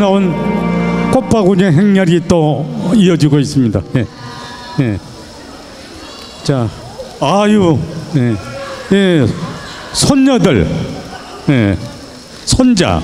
나온 꽃바구니의 행렬이 또 이어지고 있습니다. 예. 예. 자, 아유, 예. 예. 손녀들, 예. 손자,